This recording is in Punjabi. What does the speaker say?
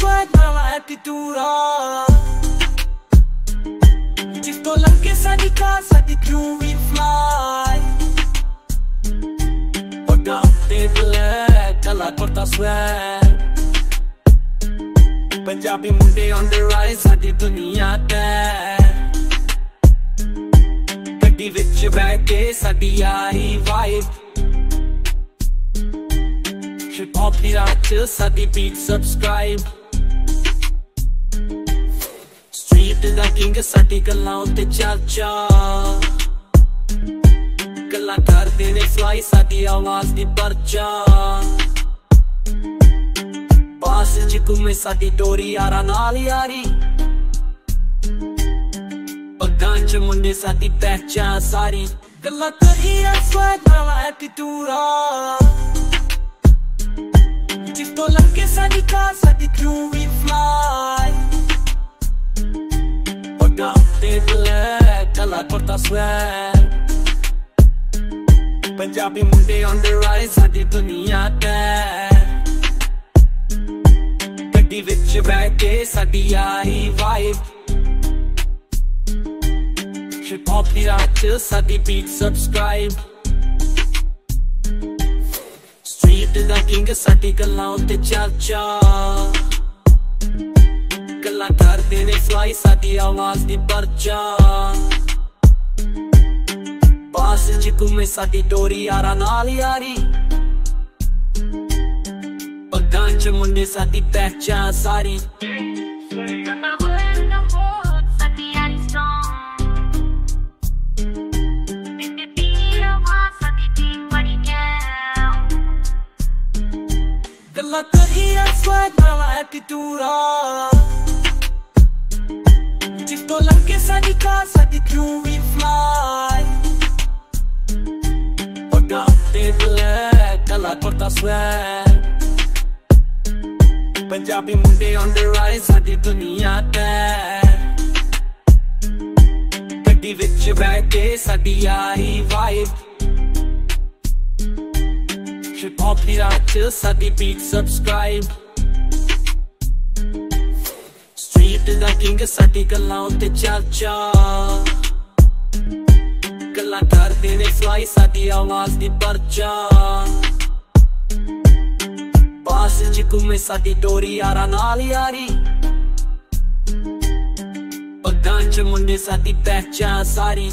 squad, nueva actitura Pistolas que sale de casa de True We Fly Oiga, Black, cala corta swag Punjabi ਮੁੰਡੇ ਔਨ ਦ ਰਾਈਜ਼ ਸਾਡੀ ਦੁਨੀਆ ਤੇ ਗੱਡੀ ਵਿੱਚ ਬੈ ਕੇ ਸਾਡੀ ਆਈ ਵਾਈਬ ਸ਼ਿਪ ਹੌਪ ਦੀ ਰਾਤ ਸਾਡੀ ਬੀਟ ਸਬਸਕ੍ਰਾਈਬ ਸਟਰੀਟ ਦਾ ਕਿੰਗ ਸਾਡੀ ਗੱਲਾਂ ਉੱਤੇ ਚਰਚਾ। ਗੱਲਾਂ ਕਰਦੇ ਨੇ ਫਲਾਈ ਸਾਡੀ ਆਵਾਜ਼ ਦੀ ਪਰਚਾ। ਬਾਸ ਚ ਘੁੰਮੇ ਸਾਡੀ ਡੋਰੀ ਯਾਰਾਂ ਨਾਲ ਯਾਰੀ। ਪੱਗਾਂ ਚ ਮੁੰਡੇ ਸਾਡੀ ਪਹਿਚਾ ਸਾਰੀ। ਗੱਲਾਂ ਕਰੀਏ ਸਵੈਗ ਨਾਲ ਐਟੀਟੂਡਾ ਜਿੱਤੋਂ ਲੱਗੇ ਸਾਡੀ ਕਾਰ, ਸਾਡੀ ਕਰੂ ਵੀ ਫਲਾਈ ਪੱਗਾਂ ਤੇ ਬਲੈਕ ਗੱਲਾਂ ਪੰਜਾਬੀ ਮੁੰਡੇ ਔਨ ਦ ਰਾਈਜ਼ ਸਾਡੀ ਦੁਨੀਆ ਤੇ ਗੱਡੀ ਵਿੱਚ ਬਹਿ ਕੇ ਸਾਡੀ ਆਈ ਵਾਈਬ ਹਿਪ ਹੌਪ ਦੀ ਰਾਤ ਸਾਡੀ ਬੀਟ ਸਬਸਕ੍ਰਾਈਬ ਸਟਰੀਟ ਦਾ ਕਿੰਗ ਸਾਡੀ ਗੱਲਾਂ ਉੱਤੇ ਚਰਚਾ। ਕਰਦੇ ਨੇ ਸਾਡੀ ਆਵਾਜ਼ ਦੀ ਪਰਚਾ। ਬਾਸ ਚ ਘੁੰਮੇ ਸਾਡੀ ਡੋਰੀ ਯਾਰਾਂ ਨਾਲ ਯਾਰੀ। ਪੱਗਾਂ ਚ ਮੁੰਡੇ ਸਾਡੀ ਪਹਿਚਾਨ ਸਾਰੀ। My word in the world, set ਲੱਗੇ ਸਾਡੀ ਕਾਰ ਸਾਡੀ ਕਰੂ ਵੀ ਫਲਾਈ ਪੱਗਾਂ ਤੇ ਬਲੈਕ ਪੰਜਾਬੀ ਮੁੰਡੇ ਔਨ ਦ ਰਾਈਜ਼ ਸਾਡੀ ਦੁਨੀਆ ਤੇ ਗੱਡੀ ਵਿੱਚ ਬਹਿ ਕੇ ਸਾਡੀ ਆਈ ਵਾਈਬ ਹਿਪ ਹੌਪ ਦੀ ਰਾਤ ਸਾਡੀ ਬੀਟ ਸਬਸਕ੍ਰਾਈਬ ਸਟਰੀਟ ਦਾ ਕਿੰਗ, ਸਾਡੀ ਗੱਲਾਂ ਉੱਤੇ ਚਰਚਾ। ਗੱਲਾਂ ਕਰਦੇ ਨੇ ਫਲਾਈ ਸਾਡੀ ਆਵਾਜ਼ ਦੀ ਪਰਚਾ। ਬਾਸ ਚ ਘੁੰਮੇ ਸਾਡੀ ਡੋਰੀ, ਯਾਰਾਂ ਨਾਲ ਯਾਰੀ। ਪੱਗਾਂ ਚ ਮੁੰਡੇ, ਸਾਡੀ ਪਹਿਚਾਨ ਸਾਰੀ।